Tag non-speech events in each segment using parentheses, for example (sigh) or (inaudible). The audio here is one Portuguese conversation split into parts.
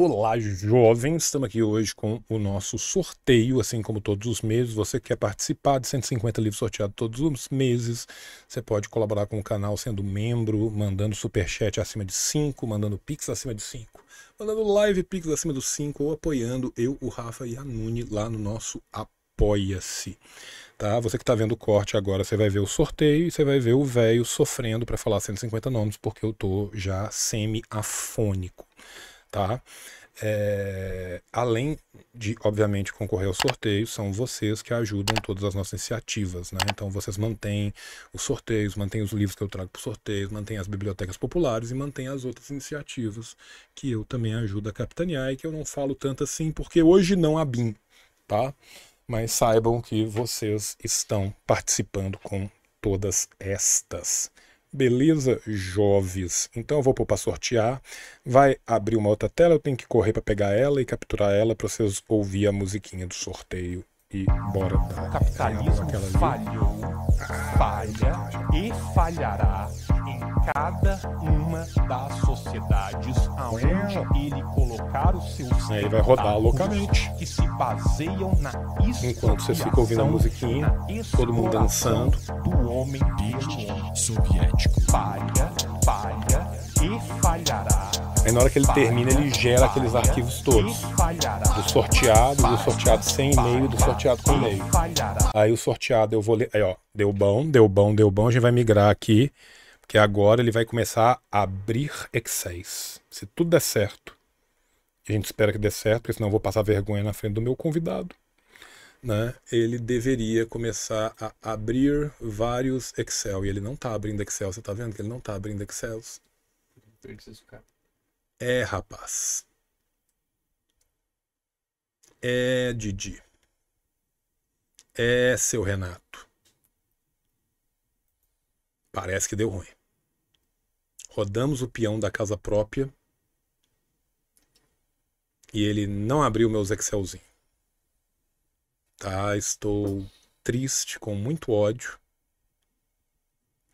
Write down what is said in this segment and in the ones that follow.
Olá, jovens! Estamos aqui hoje com o nosso sorteio, assim como todos os meses. Você quer participar de 150 livros sorteados todos os meses? Você pode colaborar com o canal sendo membro, mandando superchat acima de 5, mandando pix acima de 5, mandando live pix acima dos 5 ou apoiando eu, o Rafa e a Nuni lá no nosso Apoia-se. Tá? Você que está vendo o corte agora, você vai ver o sorteio e você vai ver o velho sofrendo para falar 150 nomes, porque eu tô já semi-afônico tá? É, além de, obviamente, concorrer ao sorteio, são vocês que ajudam todas as nossas iniciativas, né? Então vocês mantêm os sorteios, mantêm os livros que eu trago para sorteios, mantêm as bibliotecas populares e mantêm as outras iniciativas que eu também ajudo a capitanear e que eu não falo tanto assim porque hoje não há BIM, tá? Mas saibam que vocês estão participando com todas estas. Beleza, jovens? Então eu vou pôr para sortear. Vai abrir uma outra tela, eu tenho que correr para pegar ela e capturar ela para vocês ouvir a musiquinha do sorteio. E bora dar. O capitalismo falhou, falha e falhará cada uma das sociedades aonde ele os seus Aí vai rodar loucamente. que se baseiam na Enquanto você fica ouvindo a musiquinha, todo mundo dançando. do homem soviético. Falha, falha e falhará. Aí na hora que ele termina, ele gera aqueles arquivos todos. Do sorteado, do sorteado sem e-mail e do sorteado com e-mail. Aí o sorteado eu vou ler. Aí ó, deu bom, deu bom, deu bom. A gente vai migrar aqui. Porque agora ele vai começar a abrir Excels. Se tudo der certo. A gente espera que dê certo, porque senão eu vou passar vergonha na frente do meu convidado. Né? Ele deveria começar a abrir vários Excel. E ele não está abrindo Excel. Você está vendo que ele não está abrindo Excel? É, rapaz. É, Didi. É, seu Renato. Parece que deu ruim. Rodamos o peão da casa própria e ele não abriu meus Excelzinho. Tá, estou triste, com muito ódio.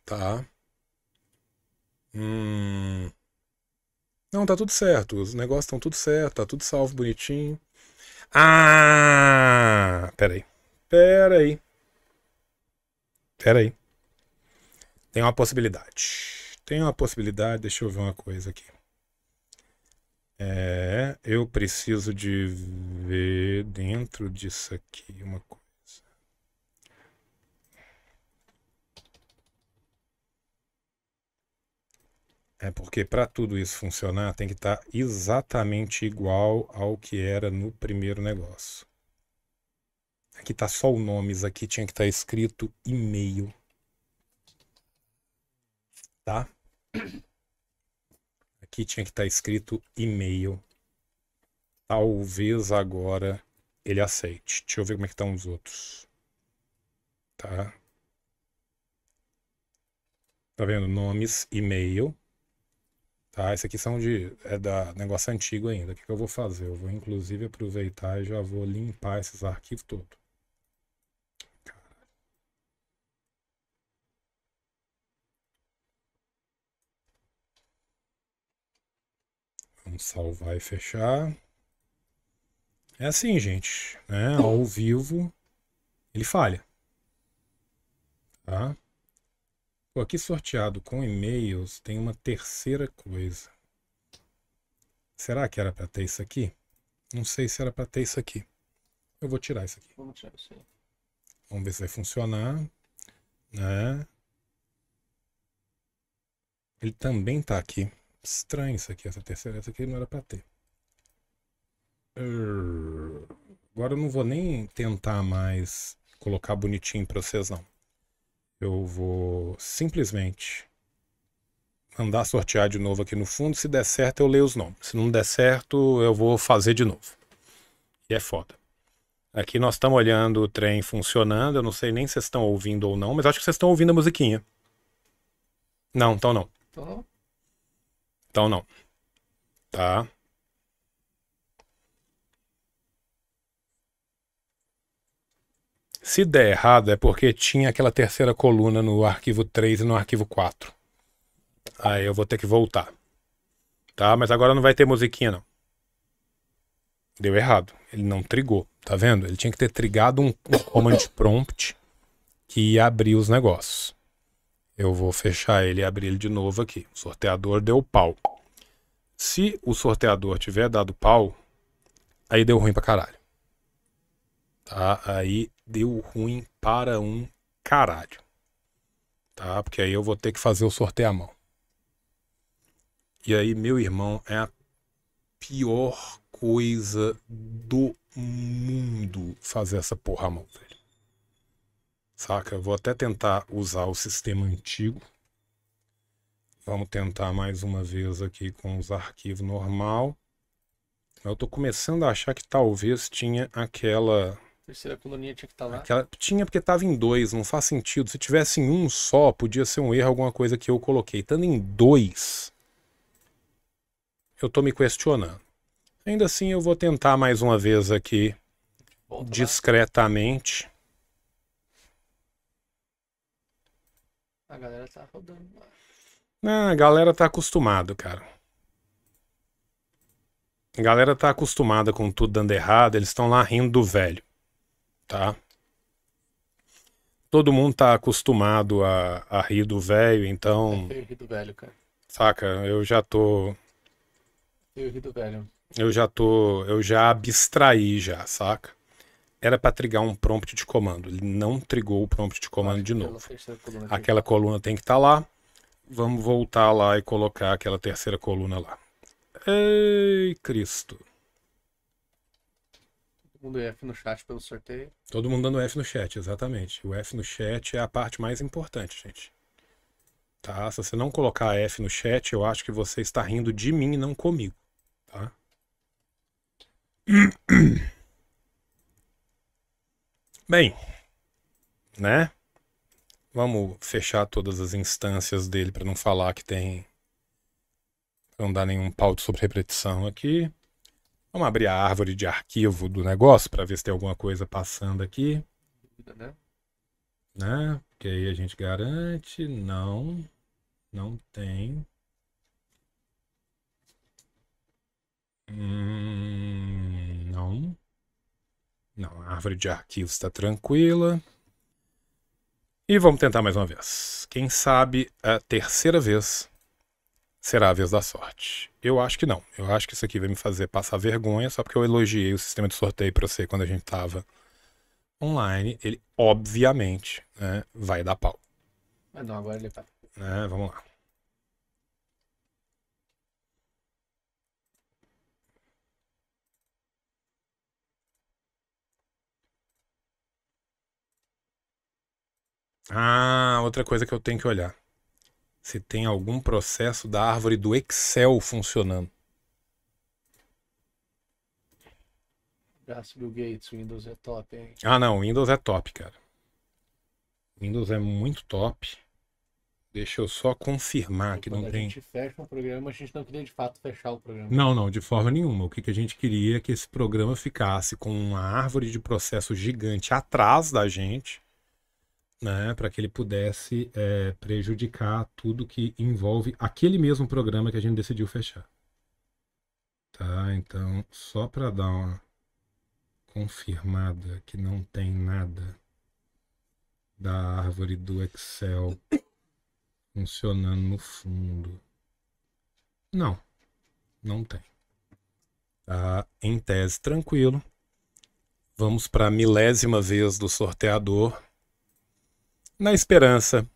Tá? Hum... Não, tá tudo certo. Os negócios estão tudo certo, tá tudo salvo bonitinho. Ah! Peraí. Peraí. Peraí. Tem uma possibilidade. Tem uma possibilidade, deixa eu ver uma coisa aqui. É, eu preciso de ver dentro disso aqui uma coisa. É porque para tudo isso funcionar tem que estar exatamente igual ao que era no primeiro negócio. Aqui está só o nome, isso aqui tinha que estar escrito e-mail. Tá? Aqui tinha que estar escrito e-mail. Talvez agora ele aceite. Deixa eu ver como é que estão os outros. Tá? Tá vendo? Nomes, e-mail. Tá? Esse aqui são de. É da negócio antigo ainda. O que, que eu vou fazer? Eu vou inclusive aproveitar e já vou limpar esses arquivos todos. Vamos salvar e fechar. É assim, gente. Né? Ao vivo, ele falha. Tá? Pô, aqui sorteado com e-mails tem uma terceira coisa. Será que era para ter isso aqui? Não sei se era para ter isso aqui. Eu vou tirar isso aqui. Vamos tirar isso aí. Vamos ver se vai funcionar. Né? Ele também tá aqui. Estranho isso aqui, essa terceira. Essa aqui não era para ter. Agora eu não vou nem tentar mais colocar bonitinho para vocês, não. Eu vou simplesmente mandar sortear de novo aqui no fundo. Se der certo, eu leio os nomes. Se não der certo, eu vou fazer de novo. E é foda. Aqui nós estamos olhando o trem funcionando. Eu não sei nem se vocês estão ouvindo ou não, mas acho que vocês estão ouvindo a musiquinha. Não, então não. Então, Então não. Tá? Se der errado é porque tinha aquela terceira coluna no arquivo 3 e no arquivo 4. Aí eu vou ter que voltar. Tá? Mas agora não vai ter musiquinha não. Deu errado. Ele não trigou. Tá vendo? Ele tinha que ter trigado um, um command prompt que ia abrir os negócios. Eu vou fechar ele e abrir ele de novo aqui. O sorteador deu pau. Se o sorteador tiver dado pau, aí deu ruim pra caralho. Tá? Aí deu ruim para um caralho. Tá? Porque aí eu vou ter que fazer o sorteio à mão. E aí, meu irmão, é a pior coisa do mundo fazer essa porra à mão, velho. Saca? Vou até tentar usar o sistema antigo. Vamos tentar mais uma vez aqui com os arquivos normal. Eu tô começando a achar que talvez tinha aquela Terceira coluninha tinha que estar lá. Aquela... Tinha porque estava em dois, não faz sentido. Se tivesse em um só, podia ser um erro, alguma coisa que eu coloquei. Estando em dois, eu tô me questionando. Ainda assim, eu vou tentar mais uma vez aqui, Volta lá. A galera tá rodando lá. Ah, a galera tá acostumado, cara. A galera tá acostumada com tudo dando errado, eles estão lá rindo do velho, tá? Todo mundo tá acostumado a, a rir do velho, então, Feio rir do velho, cara. saca, eu já tô, rir do velho. eu já tô, eu já abstraí já, saca? Era pra trigar um prompt de comando, ele não trigou o prompt de comando de novo. coluna Aquela coluna tem que estar lá. Vamos voltar lá e colocar aquela terceira coluna lá. Ei, Cristo. Todo mundo F no chat pelo sorteio. Todo mundo dando F no chat, exatamente. O F no chat é a parte mais importante, gente. Tá? Se você não colocar F no chat, eu acho que você está rindo de mim e não comigo. Tá? (clears throat) Bem, né? Vamos fechar todas as instâncias dele para não falar que tem. pra não dar nenhum pauta sobre repetição aqui. Vamos abrir a árvore de arquivo do negócio para ver se tem alguma coisa passando aqui, né? né? Porque aí a gente garante. Não, não tem. Hum, não. Não, a árvore de arquivos está tranquila. E vamos tentar mais uma vez. Quem sabe a terceira vez será a vez da sorte. Eu acho que não. Eu acho que isso aqui vai me fazer passar vergonha só porque eu elogiei o sistema de sorteio para você quando a gente tava online. Ele, obviamente, né, vai dar pau. Mas não, agora ele vai. né? Vamos lá. Ah, outra coisa que eu tenho que olhar. Se tem algum processo da árvore do Excel funcionando. Abraço Bill Gates, Windows é top, hein? Ah, não, Windows é top, cara. Windows é muito top. Deixa eu só confirmar que Quando não a tem. gente fecha um programa, a gente não queria de fato fechar o programa. Não, não, de forma nenhuma. O que, que a gente queria é que esse programa ficasse com uma árvore de processo gigante atrás da gente, né, para que ele pudesse é, prejudicar tudo que envolve aquele mesmo programa que a gente decidiu fechar. Tá? Então, só para dar uma confirmada que não tem nada da árvore do Excel funcionando no fundo. Não, não tem. Tá? Em tese, tranquilo. Vamos para a milésima vez do sorteador. Na esperança,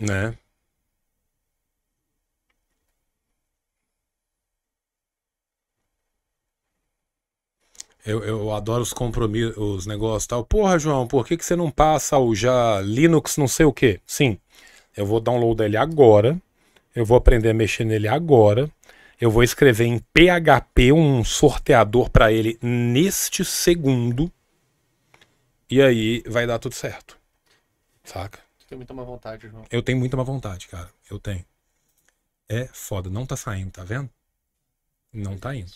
né? Eu, eu adoro os compromissos, os negócios tal. Porra, João, por que, que você não passa o já Linux não sei o quê? Sim, eu vou download ele agora. Eu vou aprender a mexer nele agora. Eu vou escrever em PHP um sorteador para ele neste segundo. E aí vai dar tudo certo. Saca? Tem muita má vontade, João. Eu tenho muita má vontade, cara. Eu tenho. É foda. Não tá saindo, tá vendo? Não tá indo.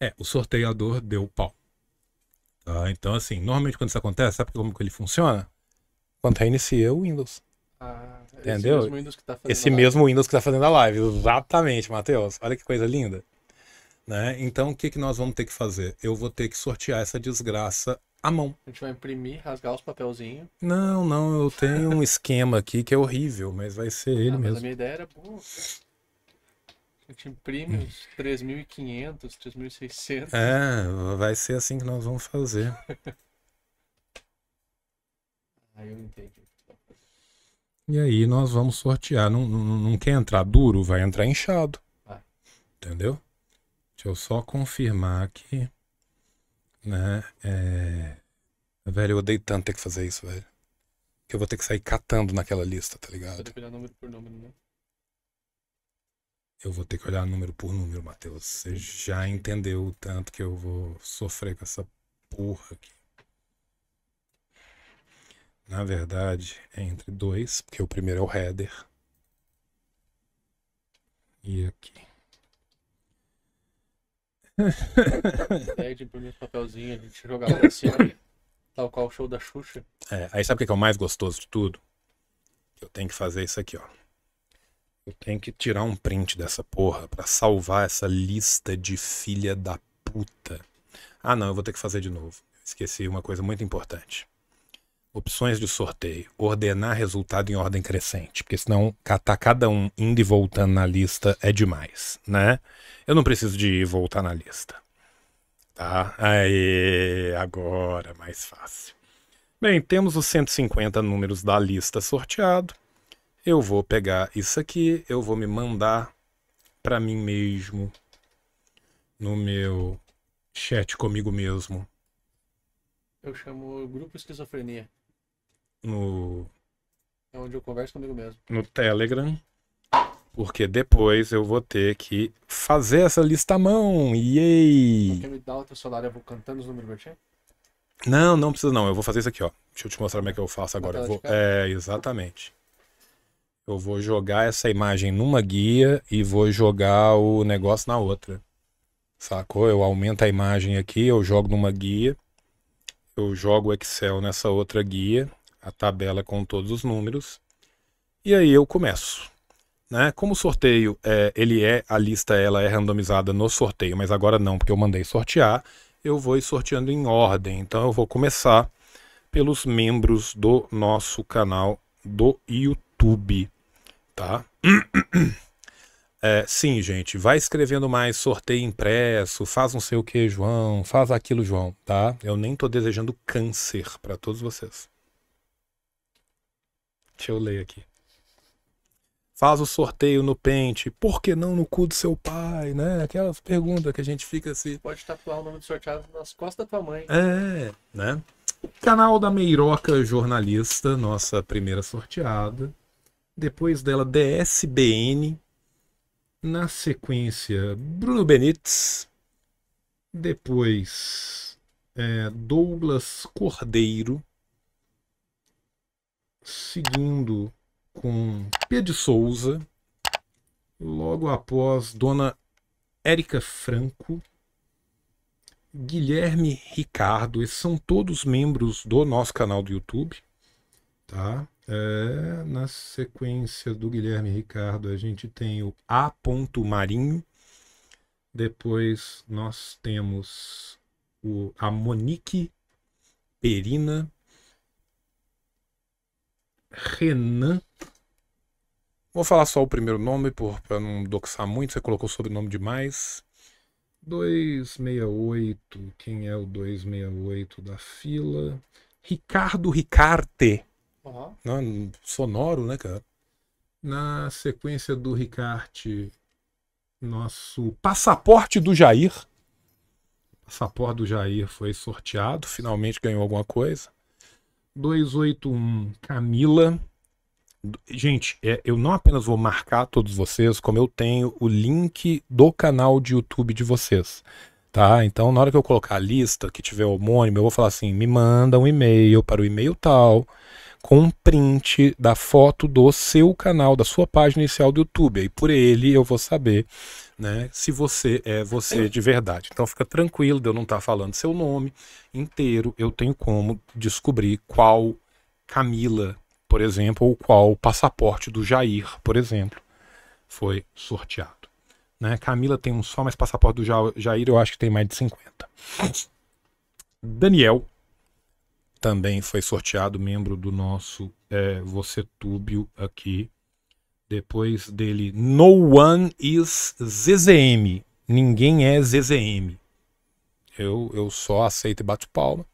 É, o sorteador deu pau. Tá? Então, assim, normalmente quando isso acontece, sabe como que ele funciona? Quando reinicia o Windows. Ah, Entendeu? Esse mesmo Windows que tá fazendo Esse a live. mesmo Windows que tá fazendo a live. Exatamente, Matheus. Olha que coisa linda. Né? Então, o que, que nós vamos ter que fazer? Eu vou ter que sortear essa desgraça à mão. A gente vai imprimir, rasgar os papelzinhos. Não, não, eu tenho um (laughs) esquema aqui que é horrível, mas vai ser ele ah, mas a mesmo. minha ideia era boa. A gente imprime uns 3.500, 3.600. É, vai ser assim que nós vamos fazer. Aí (laughs) eu entendi. E aí nós vamos sortear. Não, não, não quer entrar duro, vai entrar inchado. Vai. Entendeu? Deixa eu só confirmar aqui. Né? É... Velho, eu odeio tanto ter que fazer isso, velho. Que eu vou ter que sair catando naquela lista, tá ligado? ter que olhar número por número, né? Eu vou ter que olhar número por número, Matheus. Você já entendeu o tanto que eu vou sofrer com essa porra aqui. Na verdade, é entre dois, porque o primeiro é o header. E aqui. A ideia de imprimir os papelzinhos, a gente jogar pra. Tal qual o show da Xuxa. É, aí sabe o que é o mais gostoso de tudo? Eu tenho que fazer isso aqui, ó. Eu tenho que tirar um print dessa porra pra salvar essa lista de filha da puta. Ah, não, eu vou ter que fazer de novo. Esqueci uma coisa muito importante. Opções de sorteio. Ordenar resultado em ordem crescente. Porque senão catar cada um indo e voltando na lista é demais, né? Eu não preciso de ir e voltar na lista. Tá? Aí, agora mais fácil. Bem, temos os 150 números da lista sorteado. Eu vou pegar isso aqui, eu vou me mandar para mim mesmo no meu chat comigo mesmo, Eu chamo Grupo Esquizofrenia. No, É onde eu converso comigo mesmo. no Telegram, porque depois eu vou ter que fazer essa lista à mão. Yay! Quer me dar o teu celular e eu vou cantando os números pra? Não, não precisa não. Eu vou fazer isso aqui, ó. Deixa eu te mostrar como é que eu faço agora. Eu vou... É, exatamente. Eu vou jogar essa imagem numa guia e vou jogar o negócio na outra. Sacou? Eu aumento a imagem aqui, eu jogo numa guia, eu jogo o Excel nessa outra guia, a tabela com todos os números, e aí eu começo. Né? Como o sorteio, é, ele é, a lista ela é randomizada no sorteio, mas agora não, porque eu mandei sortear, eu vou sorteando em ordem. Então eu vou começar pelos membros do nosso canal do YouTube, tá? (clears throat) É, sim, gente, vai escrevendo mais sorteio impresso, faz não sei o que, João, faz aquilo, João, tá? Eu nem tô desejando câncer para todos vocês. Deixa eu ler aqui. Faz o sorteio no pente, por que não no cu do seu pai, né? Aquelas perguntas que a gente fica assim. Pode tatuar o nome do sorteado nas costas da tua mãe. É, né? Canal da Meiroca Jornalista, nossa primeira sorteada. Depois dela, DSBN. Na sequência, Bruno Benites. Depois, é, Douglas Cordeiro. Seguindo com Pedro Souza. Logo após, Dona Érica Franco. Guilherme Ricardo, esses são todos membros do nosso canal do YouTube, tá? É, na sequência do Guilherme Ricardo, a gente tem o A. Marinho. Depois nós temos o, a Monique Perina. Renan. Vou falar só o primeiro nome para não doxar muito, você colocou sobrenome demais. 268, quem é o 268 da fila? Ricardo Ricarte. Não, sonoro, né, cara? Na sequência do Ricarte, nosso passaporte do Jair. O passaporte do Jair foi sorteado, finalmente ganhou alguma coisa. 281, Camila. Gente, é, eu não apenas vou marcar todos vocês, como eu tenho o link do canal de YouTube de vocês. Tá? Então, na hora que eu colocar a lista que tiver homônimo, eu vou falar assim: me manda um e-mail para o e-mail tal, com um print da foto do seu canal, da sua página inicial do YouTube. Aí por ele eu vou saber né, se você é você de verdade. Então fica tranquilo de eu não estar falando seu nome inteiro, eu tenho como descobrir qual Camila, por exemplo, ou qual passaporte do Jair, por exemplo, foi sorteado. Né? Camila tem um só, mas passaporte do Ja- Jair eu acho que tem mais de 50. Daniel também foi sorteado membro do nosso é, Você Túbio aqui. Depois dele, No One is ZZM. Ninguém é ZZM. Eu, eu só aceito e bato palma.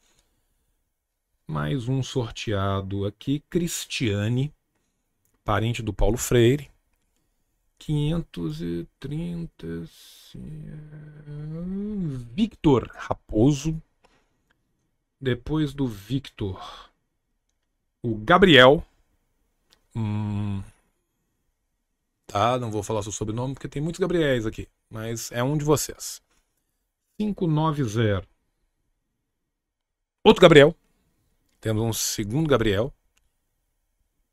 Mais um sorteado aqui, Cristiane, parente do Paulo Freire. 530. Victor Raposo. Depois do Victor, o Gabriel. Hum, tá, não vou falar seu sobrenome porque tem muitos Gabriéis aqui, mas é um de vocês. 590. Outro Gabriel. Temos um segundo Gabriel.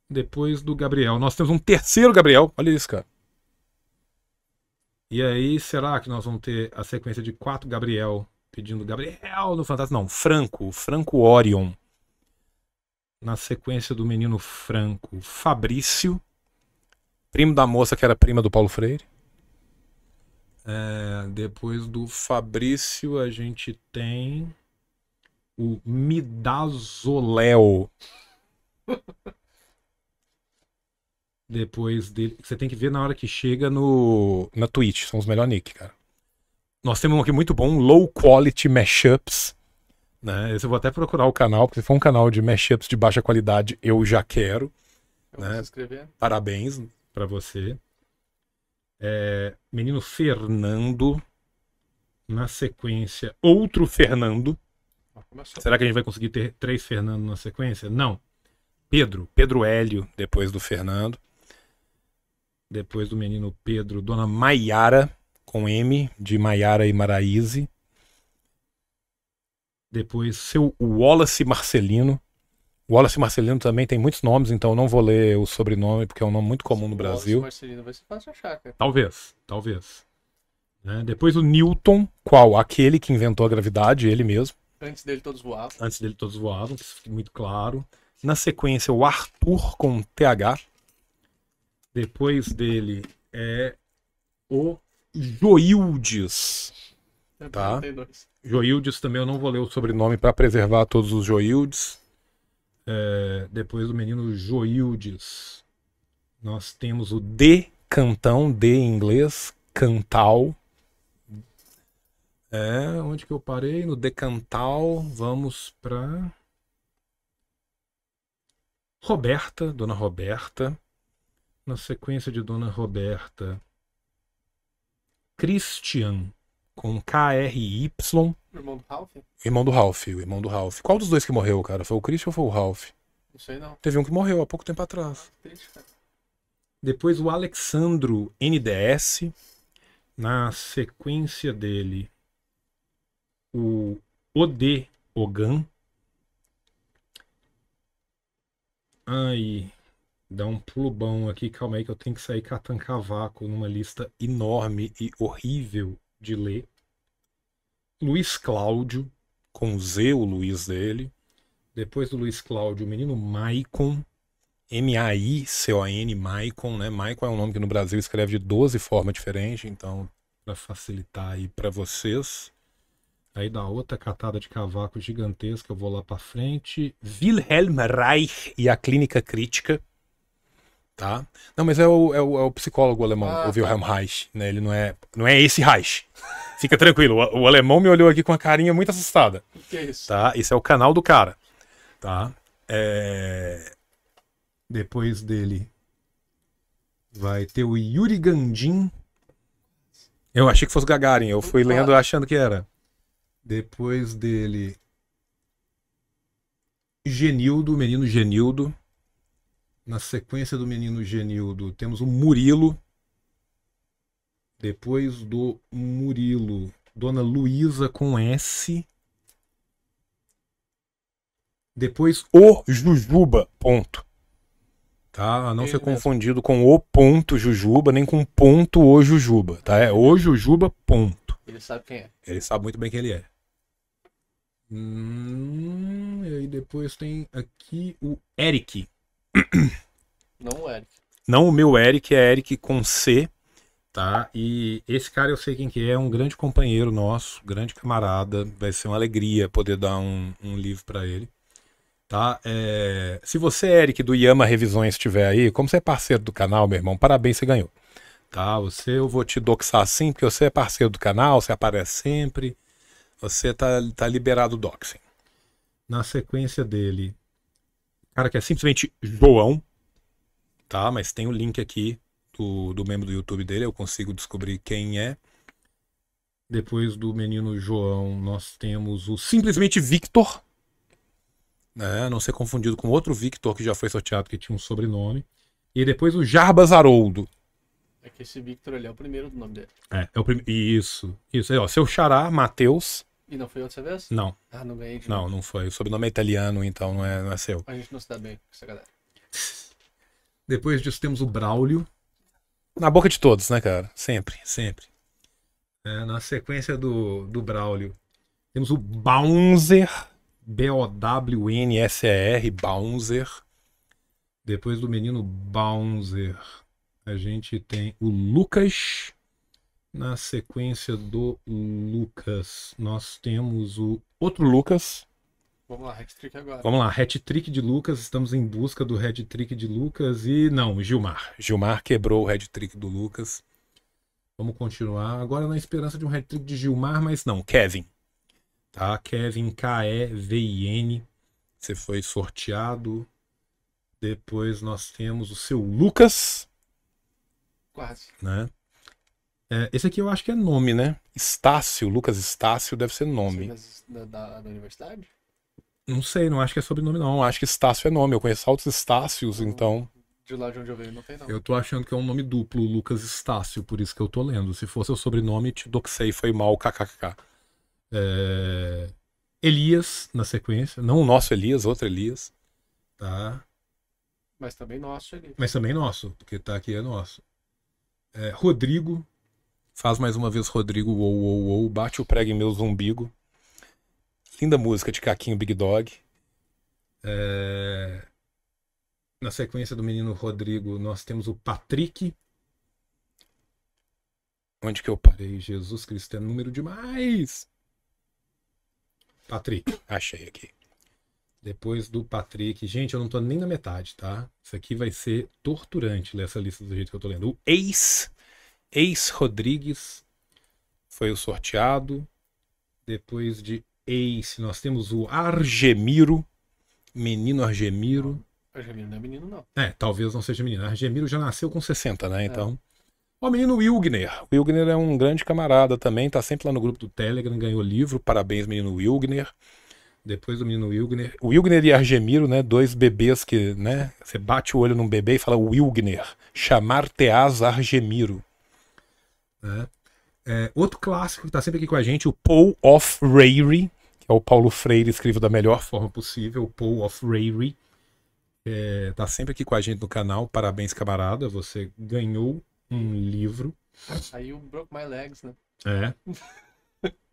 Depois do Gabriel, nós temos um terceiro Gabriel. Olha isso, cara. E aí, será que nós vamos ter a sequência de quatro Gabriel pedindo Gabriel no Fantástico? Não, Franco, Franco Orion. Na sequência do menino Franco, Fabrício, primo da moça que era prima do Paulo Freire. É, depois do Fabrício, a gente tem o Midazoléu. (laughs) Depois dele. Você tem que ver na hora que chega no na Twitch. São os melhores nick, cara. Nós temos um aqui muito bom, Low Quality Mashups. Né? Esse eu vou até procurar o canal, porque se for um canal de mashups de baixa qualidade, eu já quero. Eu vou Né? se inscrever. Parabéns pra você. É, menino Fernando. Na sequência, outro Fernando. Começou. Será que a gente vai conseguir ter três Fernando na sequência? Não. Pedro, Pedro Hélio, depois do Fernando. Depois do menino Pedro, Dona Maiara, com M, de Maiara e Maraíze. Depois seu Wallace Marcelino. Wallace Marcelino também tem muitos nomes, então eu não vou ler o sobrenome, porque é um nome muito comum no Brasil. Marcelino, vai ser fácil de achar, cara. Talvez, talvez. Né? Depois o Newton, qual? Aquele que inventou a gravidade, ele mesmo. Antes dele todos voavam. Antes dele todos voavam, que isso fique muito claro. Na sequência, o Arthur com TH. Depois dele é o Joildes. Tá. 32. Joildes também eu não vou ler o sobrenome para preservar todos os Joildes. É, depois do menino Joildes, nós temos o D Cantão, D em inglês, Cantal. É, onde que eu parei? No Decantal, vamos para Roberta, Dona Roberta. Na sequência de Dona Roberta, Christian com K-R-Y. Irmão do Ralph? Irmão do Ralph, o irmão do Ralph. Qual dos dois que morreu, cara? Foi o Christian ou foi o Ralph? Não sei não. Teve um que morreu há pouco tempo atrás. Triste, cara. Depois o Alexandro NDS. Na sequência dele, o Ode Ogan. Aí, dá um pulo bom aqui. Calma aí que eu tenho que sair catando cavaco numa lista enorme e horrível de ler. Luiz Cláudio, com Z, o Luiz dele. Depois do Luiz Cláudio, o menino Maicon. M-A-I-C-O-N, Maicon, né? Maicon é um nome que no Brasil escreve de 12 formas diferentes, então, para facilitar aí para vocês. Aí dá outra catada de cavaco gigantesca, eu vou lá para frente. Wilhelm Reich e a Clínica Crítica. Tá? Não, mas é o, é o, é o psicólogo alemão, Ah, o tá. Wilhelm Reich, né? Ele não é, não é esse Reich. Fica tranquilo, o, o alemão me olhou aqui com a carinha muito assustada O que é isso? tá? Esse é o canal do cara, tá? É... Depois dele vai ter o Yuri Gandin. Eu achei que fosse Gagarin, eu fui lendo achando que era. Depois dele Genildo, menino Genildo. Na sequência do menino Genildo, temos o Murilo. Depois do Murilo, Dona Luísa com S. Depois o Jujuba, ponto. Tá? A não Ele ser mesmo. confundido com o ponto Jujuba, nem com ponto o Jujuba, tá? É o Jujuba, ponto. Ele sabe quem é. Ele sabe muito bem quem ele é. Hum, e aí depois tem aqui o Eric. Não o Eric. Não o meu Eric, é Eric com C, Tá? E esse cara eu sei quem que é, é um grande companheiro nosso, grande camarada. Vai ser uma alegria poder dar um, um livro para ele. Tá? É... Se você, Eric, do Yama Revisões, estiver aí, como você é parceiro do canal, meu irmão, parabéns, você ganhou. Tá? Você, eu vou te doxar assim, porque você é parceiro do canal, você aparece sempre. Você tá, tá liberado do doxing. Na sequência dele, cara que é simplesmente João, tá? Mas tem o link aqui do, do membro do YouTube dele, eu consigo descobrir quem é. Depois do menino João, nós temos o simplesmente Victor, né? Não ser confundido com outro Victor que já foi sorteado que tinha um sobrenome. E depois o Jarbas Haroldo. É que esse Victor ali é o primeiro do nome dele. É, é o primeiro. Isso, isso. Aí, ó, seu xará, Matheus. E não foi outra vez? Não. Ah, não ganhei de Não, novo. não foi. O sobrenome é italiano, então não é, não é seu. A gente não se dá bem com essa galera. Depois disso temos o Braulio. Na boca de todos, né, cara? Sempre, sempre. É, na sequência do, do Braulio, temos o Bouncer. B-O-W-N-S-E-R, Bouncer. Depois do menino Bouncer, a gente tem o Lucas. Na sequência do Lucas, nós temos o outro Lucas. Vamos lá, hat-trick agora. Vamos lá, hat-trick de Lucas. Estamos em busca do hat-trick de Lucas e não, Gilmar. Gilmar quebrou o hat-trick do Lucas. Vamos continuar. Agora na esperança de um hat-trick de Gilmar, mas não, Kevin. Tá? Kevin K-E-V-I-N. Você foi sorteado. Depois nós temos o seu Lucas, Quase. né? É, esse aqui eu acho que é nome, né? Estácio, Lucas Estácio deve ser nome. Da, da, da universidade? Não sei, não acho que é sobrenome, não. Acho que Estácio é nome. Eu conheço altos Estácios, então. De lá de onde eu venho não tem não. Eu tô achando que é um nome duplo, Lucas Estácio, por isso que eu tô lendo. Se fosse o sobrenome, te doxei, foi mal, kkkk. É... Elias, na sequência. Não o nosso Elias, outro Elias. Tá? Mas também nosso ali. Mas também nosso, porque tá aqui é nosso. É, Rodrigo. Faz mais uma vez Rodrigo, ou, ou, ou, bate o prego em meu zumbigo. Linda música de Caquinho Big Dog. É, Na sequência do menino Rodrigo, nós temos o Patrick. Onde que eu parei? Jesus Cristo, é número demais! Patrick, achei aqui. Depois do Patrick. Gente, eu não tô nem na metade, tá? Isso aqui vai ser torturante ler essa lista do jeito que eu tô lendo. O Ex, Ex Rodrigues foi o sorteado. Depois de Ace, nós temos o Argemiro, menino Argemiro. A Jamila não é menino, não. É, talvez não seja menino. Argemiro já nasceu com 60, né? Então. O menino Wilgner. O Wilgner é um grande camarada também, tá sempre lá no grupo do Telegram, ganhou livro. Parabéns, menino Wilgner. Depois do menino Wilgner. O Wilgner e Argemiro, né? Dois bebês que, né? Você bate o olho num bebê e fala Wilgner. Chamar-te-ás Argemiro. Né? É, outro clássico que tá sempre aqui com a gente, o Paul of Rayleigh, que é o Paulo Freire escreveu da melhor forma possível, o Paul of Rayleigh. É, tá sempre aqui com a gente no canal. Parabéns, camarada. Você ganhou um livro. Aí o Broke My Legs, né? É.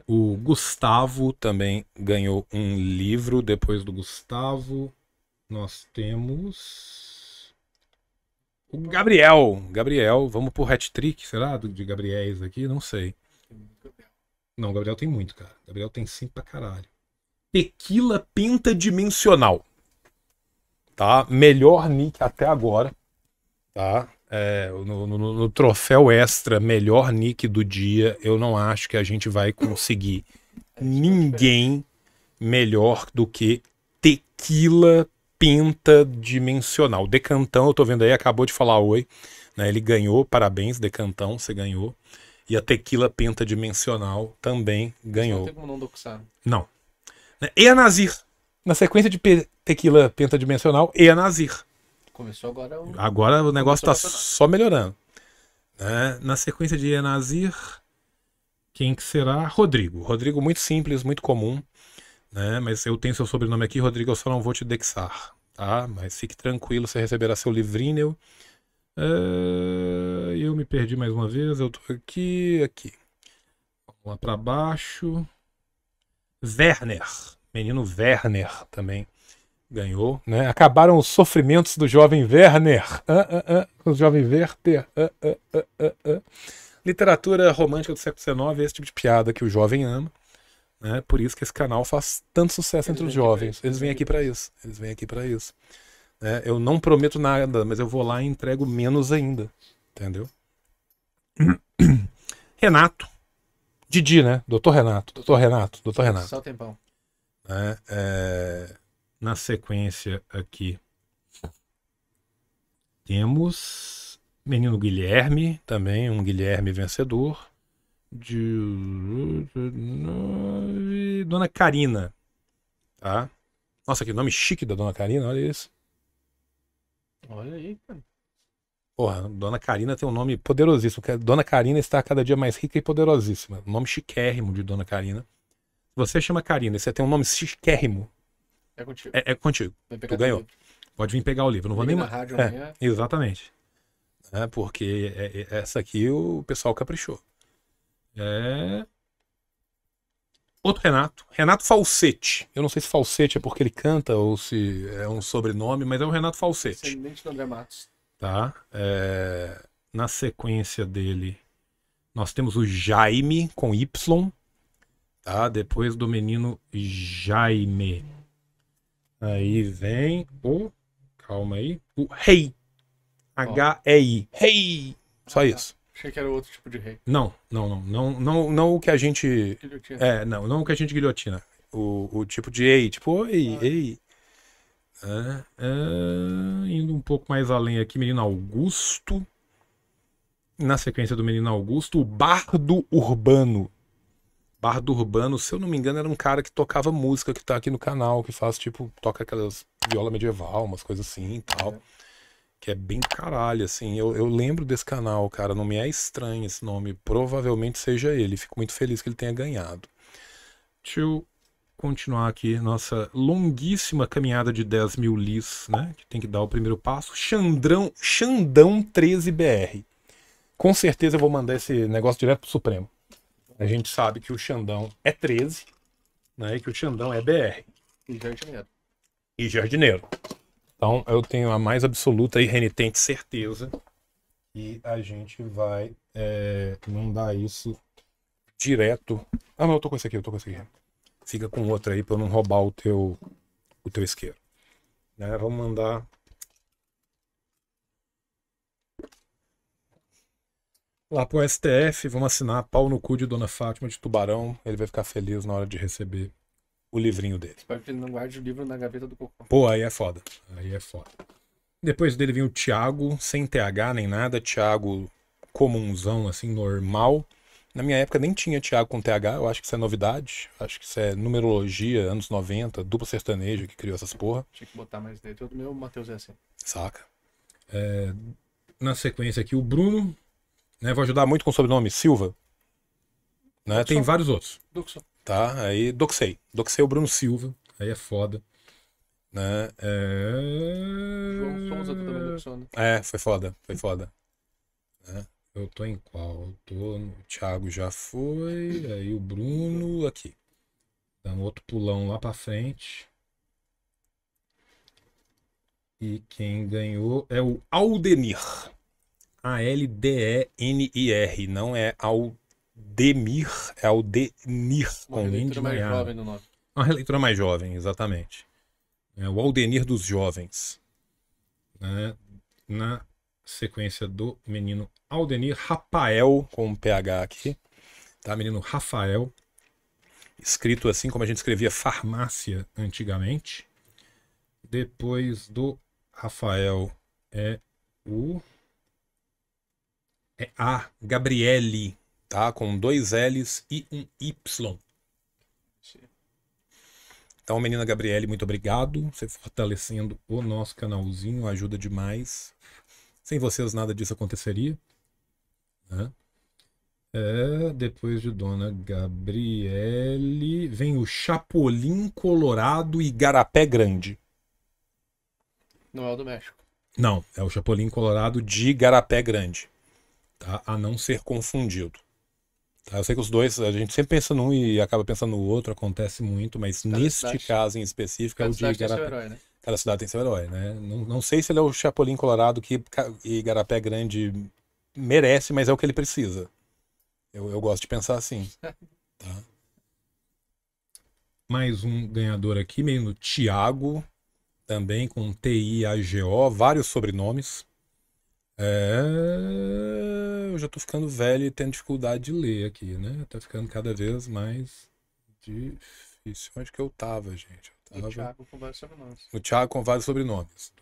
O Gustavo também ganhou um livro. Depois do Gustavo, nós temos. O Gabriel. Gabriel, vamos pro hat-trick, será? Do- De Gabriéis aqui? Não sei. Não, Gabriel tem muito, cara. Gabriel tem cinco pra caralho. Tequila pentadimensional. Tá? Melhor nick até agora. Tá? É, no, no- no troféu extra, melhor nick do dia, eu não acho que a gente vai conseguir ninguém melhor do que Tequila Pentadimensional. Decantão, eu tô vendo aí, acabou de falar oi. Né? Ele ganhou, parabéns, Decantão, você ganhou. E a Tequila Pentadimensional também Não ganhou. tem como não. Não. E a Nazir. Na sequência de pe- Tequila Pentadimensional, e a Nazir. Começou agora o. Agora o negócio tá Começou funcionar. só melhorando. Né? Na sequência de Enazir, quem que será? Rodrigo. Rodrigo muito simples, muito comum. Né? Mas eu tenho seu sobrenome aqui, Rodrigo, eu só não vou te dexar. Tá? Mas fique tranquilo, você receberá seu livrinho. É, eu me perdi mais uma vez, eu tô aqui, aqui. Vamos lá para baixo. Werner. Menino Werner também ganhou, né? Acabaram os sofrimentos do jovem Werner. Ah, ah, ah, o jovem Werther. Ah, ah, ah, ah, ah. Literatura romântica do século XIX, esse tipo de piada que o jovem ama. Né? Por isso que esse canal faz tanto sucesso Eles entre os jovens. Eles vêm aqui para isso. Eles vêm aqui para isso. né? eu não prometo nada, mas eu vou lá e entrego menos ainda. Entendeu? (coughs) Renato. Didi, né? Doutor Renato. Doutor Renato. Doutor Renato. Só tempão. né? É, na sequência aqui temos menino Guilherme, também um Guilherme vencedor. De Dona Karina, tá? Nossa, que nome chique da Dona Karina, olha isso. Olha aí, cara. Porra, Dona Karina tem um nome poderosíssimo. Dona Karina está cada dia mais rica e poderosíssima. Um nome chiquérrimo de Dona Karina. Você chama Karina e você tem um nome chiquérrimo. É contigo. É, é contigo. Tu ganhou. livro. Pode vir pegar o livro. Não vou nem. Na rádio É, amanhã. exatamente. É, porque é- é- essa aqui o pessoal caprichou. É. Outro Renato. Renato Falsete. Eu não sei se Falsete é porque ele canta ou se é um sobrenome, mas é o Renato Falsete. Descendente do André Matos. Tá? É, Na sequência dele, nós temos o Jaime com Y. Tá? Depois do menino Jaime. Aí vem o. Calma aí. O Rei. H-E-I. Rei. Só isso. Achei que era outro tipo de rei. Não, não, não, não, não, não o que a gente. Guilhotina. É, não, não o que a gente guilhotina. O, o tipo de ei, tipo, oi, Ah. ei. É, é, indo um pouco mais além aqui, menino Augusto. Na sequência do menino Augusto, o Bardo Urbano. Bardo Urbano, se eu não me engano, era um cara que tocava música que tá aqui no canal, que faz tipo, toca aquelas viola medieval, umas coisas assim e tal. Que é bem caralho, assim. Eu, eu lembro desse canal, cara. Não me é estranho esse nome. Provavelmente seja ele. Fico muito feliz que ele tenha ganhado. Deixa eu continuar aqui nossa longuíssima caminhada de 10 mil lis, né? Que tem que dar o primeiro passo. Xandrão, Xandão 13BR. Com certeza eu vou mandar esse negócio direto pro Supremo. A gente sabe que o Xandão é 13, né? E que o Xandão é BR E jardineiro. e jardineiro. Então eu tenho a mais absoluta e renitente certeza que a gente vai é, mandar isso direto. Ah, não, eu tô com esse aqui, eu tô com esse aqui. Fica com outro aí pra eu não roubar o teu, o teu isqueiro. Né, vamos mandar. Lá pro STF, vamos assinar pau no cu de Dona Fátima de Tubarão. Ele vai ficar feliz na hora de receber o livrinho dele. Espero que ele não guarde o livro na gaveta do cocô. Pô, aí é foda. Aí é foda. Depois dele vem o Thiago, sem TH nem nada. Thiago comunzão, assim, normal. Na minha época nem tinha Thiago com TH, eu acho que isso é novidade. Acho que isso é numerologia, anos 90, duplo sertanejo que criou essas porra, Tinha que botar mais dentro. O meu Matheus é assim. saca? É, na sequência aqui, o Bruno. Né, vou ajudar muito com o sobrenome Silva. Né, tem vários outros. Duxo. Tá? Aí doxei. Doxei o Bruno Silva. Aí é foda. Né? É... João Souza também Duxo, né? É, foi foda, foi foda. Né? Eu tô em qual? Eu tô no... O Thiago já foi, aí o Bruno aqui. Dando outro pulão lá pra frente. E quem ganhou é o Aldenir. A-L-D-E-N-I-R. Não é Aldemir, é Aldenir, Uma com N de releitura mais Maiara. jovem no nome. Uma releitura mais jovem, exatamente. É o Aldenir dos Jovens. né? Na sequência do menino Aldenir Rafael, com um PH aqui. Tá? Menino Rafael. Escrito assim como a gente escrevia farmácia antigamente. Depois do Rafael é o. É a Gabriele, tá? Com dois L's e um Y. Então, menina Gabriele, muito obrigado. Você fortalecendo o nosso canalzinho, ajuda demais. Sem vocês nada disso aconteceria. né? É, depois de Dona Gabriele, vem o Chapolin Colorado e Garapé Grande. Não é o do México. Não, é o Chapolin Colorado de Garapé Grande. Tá? A não ser confundido. Tá? Eu sei que os dois, a gente sempre pensa num e acaba pensando no outro, acontece muito, mas Cada neste cidade- caso em específico é Cada o de cidade tem seu Garapé. herói, né? Cada cidade tem seu herói, né? Não, não sei se ele é o Chapolin Colorado que Ca- e Garapé Grande merece, mas é o que ele precisa. Eu, eu gosto de pensar assim. (laughs) Tá? Mais um ganhador aqui, menino Tiago, também com T-I-A-G-O, vários sobrenomes. É... Eu já tô ficando velho e tendo dificuldade de ler aqui, né? Tá ficando cada vez mais difícil. Onde que eu tava, gente? Eu O tava... Thiago com vários sobrenomes. O Thiago com vários sobrenomes.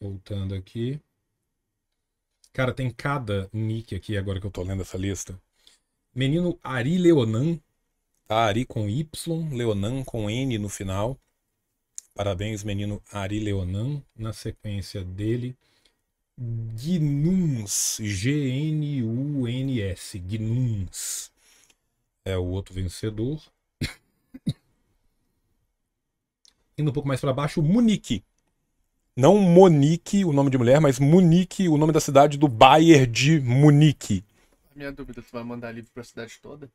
Voltando aqui. Cara, tem cada nick aqui agora que eu tô lendo essa lista. Menino Ari Leonan. Tá? Ari com Y, Leonan com N no final. Parabéns, menino Ari Leonan. Na sequência dele, Gnuns. G-N-U-N-S. Gnuns. É o outro vencedor. (coughs) Indo um pouco mais para baixo, Munique. Não Monique, o nome de mulher, mas Munique, o nome da cidade do Bayern de Munique. A minha dúvida, tu vai mandar livro pra cidade toda?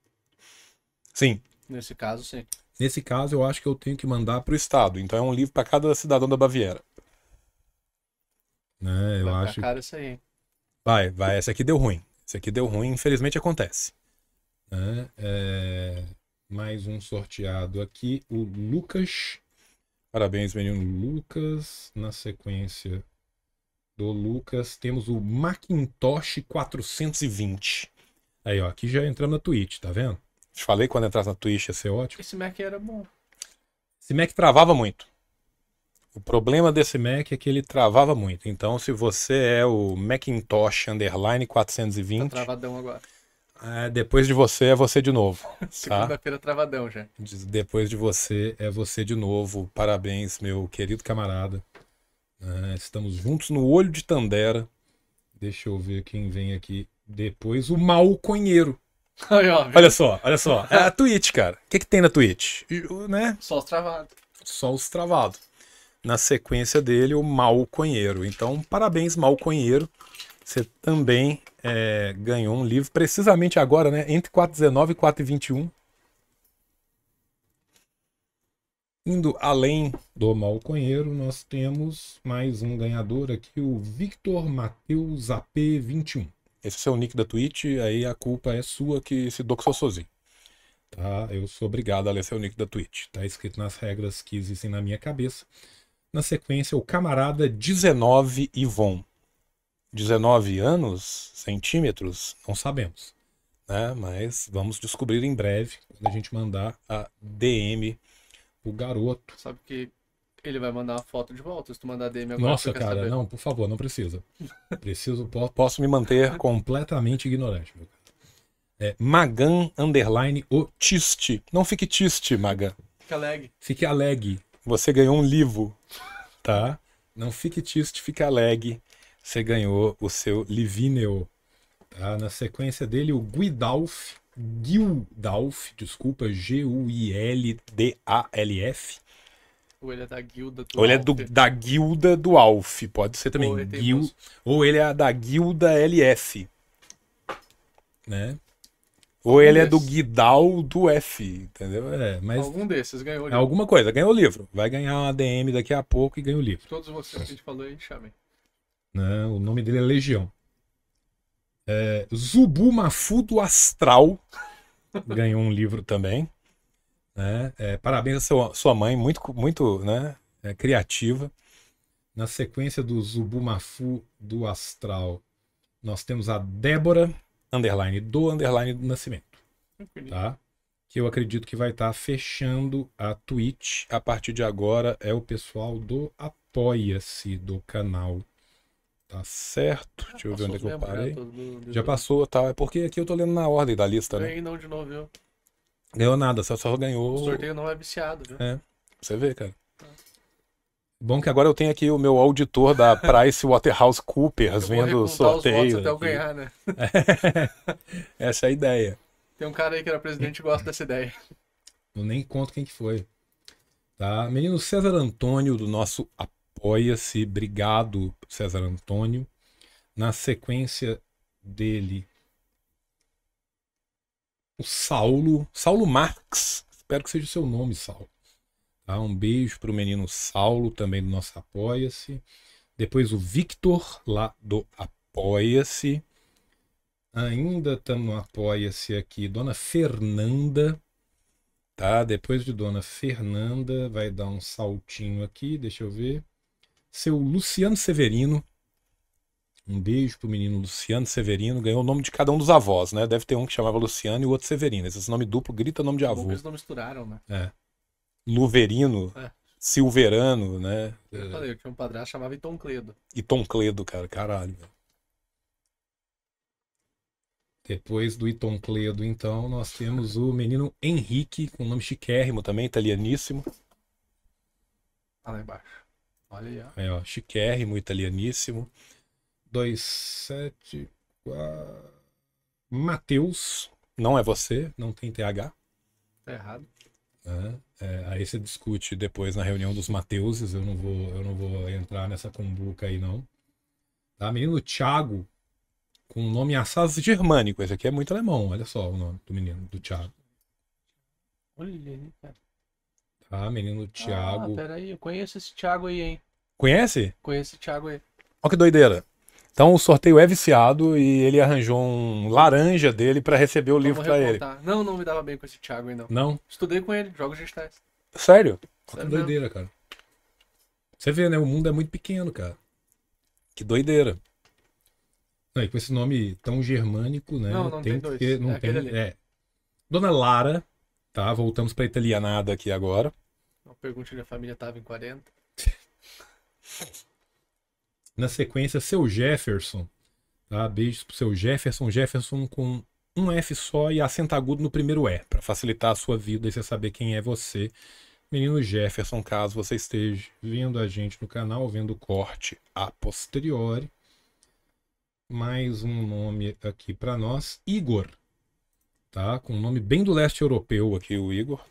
Sim. Nesse caso, sim. Nesse caso, eu acho que eu tenho que mandar para o estado. Então é um livro para cada cidadão da Baviera. Né, eu vai acho. caro isso aí? Vai, vai. Esse aqui deu ruim. Esse aqui deu ruim, infelizmente acontece. Né? É, Mais um sorteado aqui, o Lucas. Parabéns, menino Lucas. Na sequência do Lucas, temos o Macintosh 420. Aí, ó, aqui já entramos na Twitch, tá vendo? Te falei quando entrasse na Twitch ia ser ótimo. Esse Mac era bom. Esse Mac travava muito. O problema desse Mac é que ele travava muito. Então, se você é o Macintosh underline Tá 420, travadão agora. é, depois de você é você de novo. (laughs) Tá? Segunda-feira travadão já. De- Depois de você é você de novo. Parabéns, meu querido camarada. É, estamos juntos no olho de Tandera. Deixa eu ver quem vem aqui depois. O Malconheiro. (laughs) Olha só, olha só. É a Twitch, cara. O que, que tem na Twitch? Né? Só os travados. só os travados. Na sequência dele, o Malconheiro. Então, parabéns, Malconheiro. Você também é, ganhou um livro, precisamente agora, né? Entre 4,19 e 4,21. Indo além do Malconheiro, nós temos mais um ganhador aqui, o Victor Matheus AP21. Esse é o nick da Twitch, aí a culpa é sua que se doxou sozinho. Tá? Eu sou obrigado a ler seu nick da Twitch. Tá escrito nas regras que existem na minha cabeça. Na sequência, o camarada 19 Ivon. 19 anos, centímetros, não sabemos. Né? Mas vamos descobrir em breve, quando a gente mandar a DM o garoto. Sabe que ele vai mandar uma foto de volta. Se tu mandar DM agora, Nossa, cara, saber. não, por favor, não precisa. (laughs) Preciso, po- posso me manter completamente ignorante, meu cara. É, Magan underline otiste. Não fique triste, Magan. Fica lag. Fique alegre. Você ganhou um livro, tá? Não fique triste, fique alegre. Você ganhou o seu Livineo. Tá? Na sequência dele, o Guidalf. Gildalf, desculpa, G-U-I-L-D-A-L-F. Ou ele é da guilda do Ou ele é do, da guilda do Alf, pode ser também. Ou ele teimoso. ou ele é da guilda LF. Né? Ou ele é do. Guidal do F, entendeu? É, mas Algum desses ganhou. é já. alguma coisa, ganhou o livro. Vai ganhar uma DM daqui a pouco e ganha o livro. Todos vocês que a gente falou aí, chamem. né? O nome dele é Legião. É, Zubumafu do Astral (laughs) ganhou um livro também. né? É, parabéns à sua, sua mãe, muito, muito né, é, criativa. Na sequência do Zubumafu do Astral, nós temos a Débora, underline do underline do Nascimento tá? Que eu acredito que vai estar fechando a Twitch a partir de agora é o pessoal do Apoia-se do canal. Tá certo? Deixa eu ver onde é que eu parei. né, todo Já passou, tá? É porque aqui eu tô lendo na ordem da lista, né? Ganhei não de novo, viu? Ganhou nada, só, só ganhou. O sorteio não é viciado, viu? É, você vê, cara. Bom que agora eu tenho aqui o meu auditor da (laughs) Price Waterhouse Coopers vendo o recontar os sorteio. votos até eu ganhar, né? (laughs) Essa é a ideia. Tem um cara aí que era presidente e gosta dessa ideia. Eu nem conto quem que foi. Tá? Menino César Antônio, do nosso Apoia-se. Obrigado, César Antônio. Na sequência dele, o Saulo. Saulo Marx. Espero que seja o seu nome, Saulo. Tá? Um beijo para o menino Saulo, também do nosso Apoia-se. Depois o Victor, lá do Apoia-se. Ainda estamos no Apoia-se aqui. Dona Fernanda. Tá? Depois de Dona Fernanda, vai dar um saltinho aqui. Deixa eu ver. Seu Luciano Severino. Um beijo pro menino Luciano Severino. Ganhou o nome de cada um dos avós, né? Deve ter um que chamava Luciano e o outro Severino. Esse nome duplo grita nome de avô. Eles não misturaram, né? É. Luverino, É. Silverano, né? Eu falei, eu tinha um padrasto chamava Iton Cledo. E Tom Cledo, cara, caralho. Depois do Iton Cledo, então, nós temos o menino Henrique, com nome chiquérrimo também, italianíssimo. Tá lá embaixo. Olha aí, ó. Aí, ó, chiquérrimo, italianíssimo. 274. Matheus, não é você, não tem TH. Tá errado. Né? É, aí você discute depois na reunião dos Mateuses, eu não vou, eu não vou entrar nessa cumbuca aí não. Tá? Menino Thiago, com nome assaz germânico, esse aqui é muito alemão, olha só o nome do menino, do Thiago. Olha ele cara. Tá? Menino Thiago. Ah, peraí, eu conheço esse Thiago aí, hein? Conhece? Conheço esse Thiago aí. Olha que doideira. Então o sorteio é viciado e ele arranjou um laranja dele pra receber o livro pra ele. Não, não me dava bem com esse Thiago aí, não. Não? Estudei com ele, jogos digitais. Sério? Olha que Sério doideira, cara. Você vê, né? O mundo é muito pequeno, cara. Que doideira. Não, e com esse nome tão germânico, né? Não, não tem que dois. ter- não É tem, é. Dona Lara, tá? Voltamos pra italianada aqui agora. Uma pergunta se a família tava em 40. (laughs) Na sequência, seu Jefferson, tá? Beijos pro seu Jefferson. Jefferson com um F só e acento agudo no primeiro E, pra facilitar a sua vida e você saber quem é você. Menino Jefferson, caso você esteja vendo a gente no canal, vendo o corte a posteriori. Mais um nome aqui pra nós, Igor. Tá? Com um nome bem do leste europeu aqui, o Igor.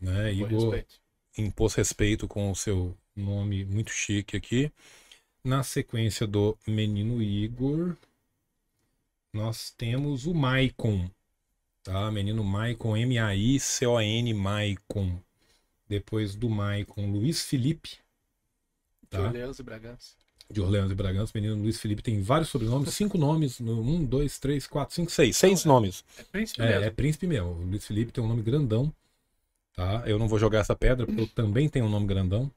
Né? Igor respeito. impôs respeito com o seu nome muito chique aqui. Na sequência do menino Igor, nós temos o Maicon, tá? Menino Maicon, M-A-I-C-O-N, Maicon. Depois do Maicon, Luiz Felipe, De tá? Orleans e Bragança. De Orleans e Bragança. Menino Luiz Felipe tem vários sobrenomes, (laughs) cinco nomes. No, um, dois, três, quatro, cinco, seis. Seis nomes. É príncipe É, mesmo. é príncipe mesmo. O Luiz Felipe tem um nome grandão. Tá? Eu não vou jogar essa pedra, porque eu também tenho um nome grandão.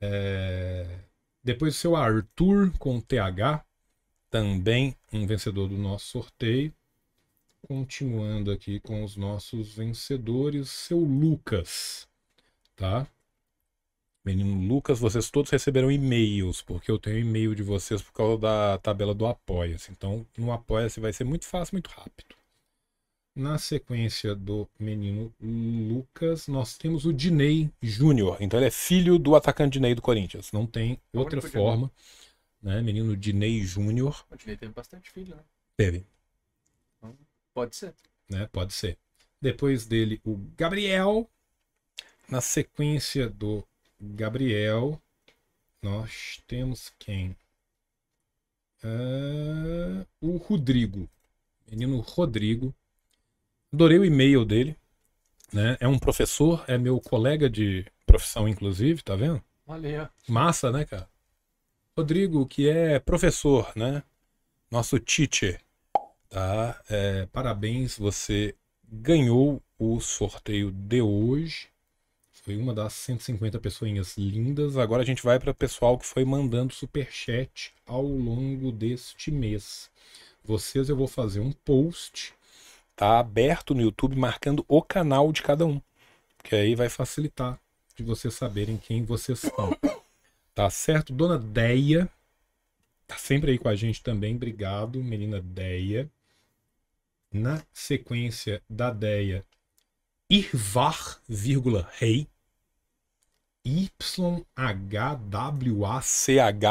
É, Depois o seu Arthur com TH. Também um vencedor do nosso sorteio. Continuando aqui com os nossos vencedores. Seu Lucas. Tá? Menino Lucas, vocês todos receberam e-mails, porque eu tenho e-mail de vocês por causa da tabela do Apoia-se. Então, no Apoia-se vai ser muito fácil, muito rápido. Na sequência do menino Lucas, nós temos o Dinei Júnior. Então ele é filho do atacante Dinei do Corinthians. Não tem É outra forma. Né? Menino Dinei Júnior. O Dinei teve bastante filho, né? Teve, Pode ser. né? Pode ser. Depois dele, o Gabriel. Na sequência do Gabriel, nós temos quem? Ah, o Rodrigo. Menino Rodrigo. Adorei o e-mail dele. Né? É um professor, é meu colega de profissão, inclusive, tá vendo? Ó. Massa, né, cara? Rodrigo, que é professor, né? Nosso teacher. Tá? É, parabéns, você ganhou o sorteio de hoje. Foi uma das 150 pessoinhas lindas. Agora a gente vai para o pessoal que foi mandando superchat ao longo deste mês. Vocês eu vou fazer um post. Tá aberto no YouTube marcando o canal de cada um. Que aí vai facilitar de vocês saberem quem vocês são. Tá certo? Dona Deia. Tá sempre aí com a gente também. Obrigado, menina Deia. Na sequência da Deia, Irvar, vírgula, rei. Y-H-W-A-C-H,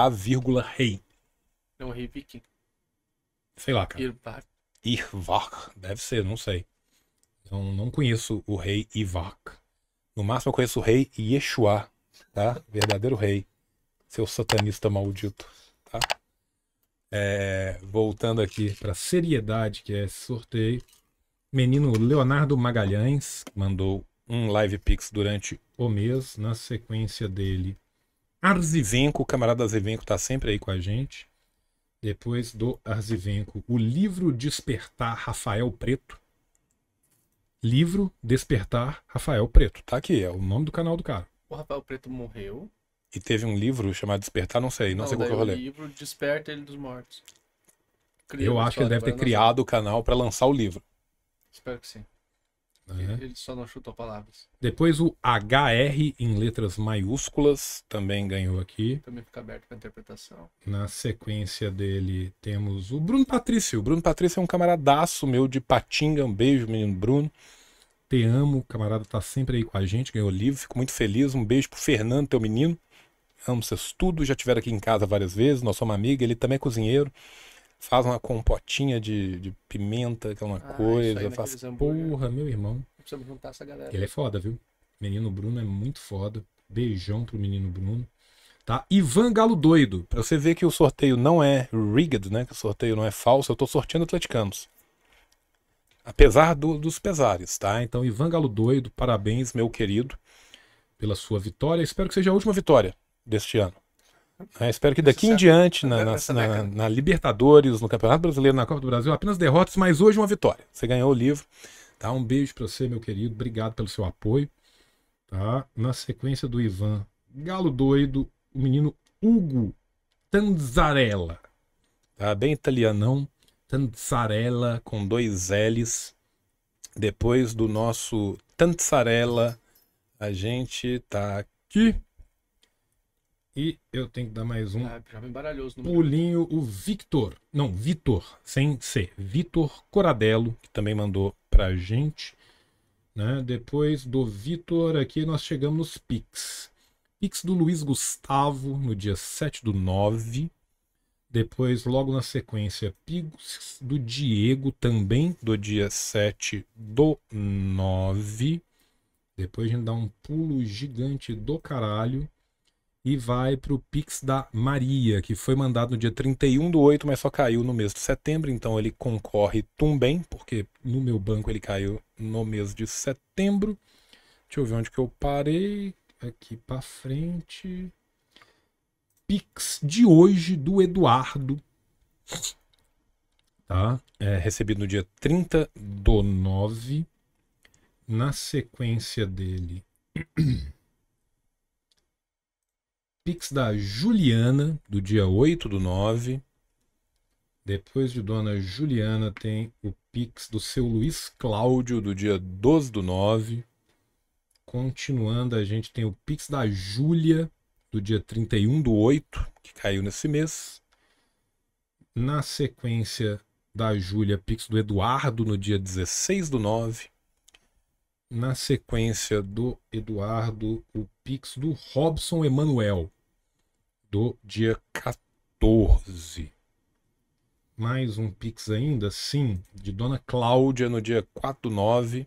vírgula, rei. É um rei viking. Sei lá, cara. Irvar. Irvar, deve ser, não sei. Não, não conheço o rei Ivar. No máximo eu conheço o rei Yeshua, tá? Verdadeiro rei. Seu satanista maldito, tá? É, voltando aqui para seriedade que é esse sorteio. Menino Leonardo Magalhães mandou um live pix durante o mês. Na sequência dele, Arzivenco, o camarada Arzivenco tá sempre aí com a gente. Depois do Arzivenco, o livro Despertar Rafael Preto. Livro Despertar Rafael Preto. Tá aqui, é o nome do canal do cara. O Rafael Preto morreu. E teve um livro chamado Despertar, não sei, não, sei qual que é o rolê. O livro Desperta Ele dos Mortos. Cria Eu acho que ele deve ter criado o canal para lançar o livro. Espero que sim. Né? Ele só não chutou palavras. Depois o HR em letras maiúsculas também ganhou aqui. Também fica aberto para interpretação. Na sequência dele temos o Bruno Patrício. O Bruno Patrício é um camaradaço meu de Patinga. Um beijo, menino Bruno. Te amo, o camarada tá sempre aí com a gente, ganhou o livro, fico muito feliz. Um beijo pro Fernando, teu menino. Amo vocês tudo, já tiveram aqui em casa várias vezes. Nós somos amigos, ele também é cozinheiro. Faz uma compotinha de, de pimenta, que é uma Ah, coisa. Faz porra, meu irmão. Precisamos juntar essa galera. Ele é foda, viu? Menino Bruno é muito foda. Beijão pro menino Bruno. Tá? Ivan Galo Doido. Pra você ver que o sorteio não é rigged, né? Que o sorteio não é falso, eu tô sorteando atleticanos. Apesar do- dos pesares, tá? Então, Ivan Galo Doido, parabéns, meu querido, pela sua vitória. Espero que seja a última vitória deste ano. É, espero que daqui em diante, na, na- na- na Libertadores, no Campeonato Brasileiro, na Copa do Brasil, apenas derrotas, mas hoje uma vitória. Você ganhou o livro. Tá? Um beijo pra você, meu querido. Obrigado pelo seu apoio. Tá? Na sequência do Ivan, Galo Doido, o menino Hugo Tanzarella. Tá? Bem italianão. Tanzarella com dois L's. Depois do nosso Tanzarella, a gente tá aqui. E eu tenho que dar mais um Ah, já me embaralhou os números. pulinho o Victor. Não, Vitor, sem C. Vitor Coradello, que também mandou pra gente. Né? Depois do Vitor, aqui nós chegamos nos Pix. Pix do Luiz Gustavo, no dia 7 do 9. Depois, logo na sequência, Pix do Diego, também do dia 7 do 9. Depois a gente dá um pulo gigante do caralho e vai pro Pix da Maria, que foi mandado no dia 31 do 8, mas só caiu no mês de setembro, então ele concorre também, porque no meu banco ele caiu no mês de setembro. Deixa eu ver onde que eu parei. Aqui pra frente. Pix de hoje do Eduardo. Tá? É, recebido no dia 30 do 9. Na sequência dele. (clears throat) Pix da Juliana, do dia 8 do 9. Depois de Dona Juliana, tem o Pix do seu Luiz Cláudio, do dia 12 do 9. Continuando, a gente tem o Pix da Júlia, do dia 31 do 8, que caiu nesse mês. Na sequência da Júlia, Pix do Eduardo, no dia 16 do 9. Na sequência do Eduardo, o Pix do Robson Emanuel, do dia 14. Mais um Pix ainda, sim, de Dona Cláudia no dia 4 do 9.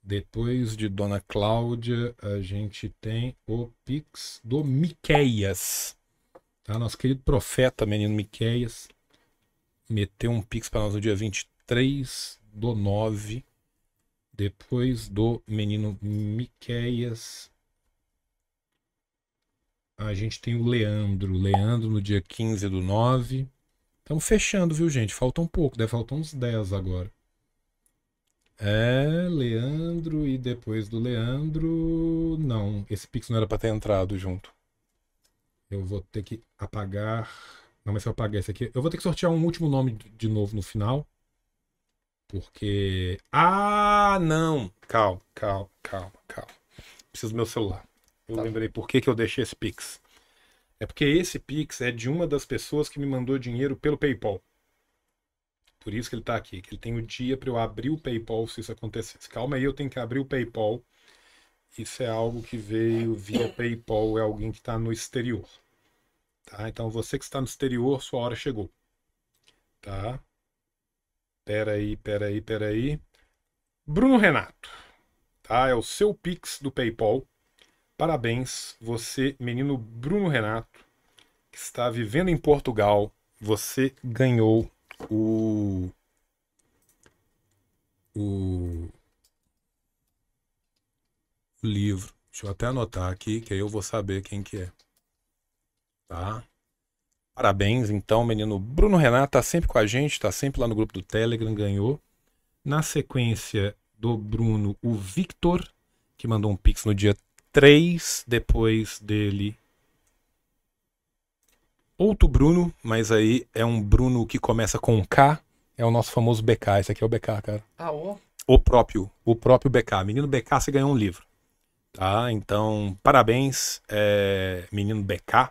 Depois de Dona Cláudia, a gente tem o Pix do Miqueias. Tá? Nosso querido profeta, menino Miqueias, meteu um Pix para nós no dia 23 do 9. Depois do menino Miqueias, a gente tem o Leandro. Leandro no dia 15 do 9. Estamos fechando, viu, gente? Falta um pouco, deve faltar uns 10 agora. É, Leandro e depois do Leandro. Não, esse Pix não era para ter entrado junto. Eu vou ter que apagar. Não, mas se eu apagar esse aqui. Eu vou ter que sortear um último nome de novo no final. Porque. Ah, não! Calma, calma, calma, calma. Preciso do meu celular. Eu Tá. lembrei por que, que eu deixei esse Pix. É porque esse Pix é de uma das pessoas que me mandou dinheiro pelo PayPal. Por isso que ele tá aqui, que ele tem o dia para eu abrir o PayPal se isso acontecesse. Calma aí, eu tenho que abrir o PayPal. Isso é algo que veio via (coughs) PayPal, é alguém que está no exterior. Tá? Então você que está no exterior, sua hora chegou. Tá? Pera aí, pera aí, pera aí. Bruno Renato. Tá? É o seu Pix do PayPal. Parabéns, você, menino Bruno Renato, que está vivendo em Portugal. Você ganhou o. O. livro. Deixa eu até anotar aqui, que aí eu vou saber quem que é. Tá? Parabéns, então, menino Bruno Renato tá sempre com a gente, tá sempre lá no grupo do Telegram, ganhou. Na sequência do Bruno, o Victor, que mandou um pix no dia 3, depois dele. Outro Bruno, mas aí é um Bruno que começa com K, é o nosso famoso BK, esse aqui é o BK, cara. Ah, ó. O próprio, o próprio BK. Menino BK, você ganhou um livro. Tá? Então, parabéns, é, menino BK.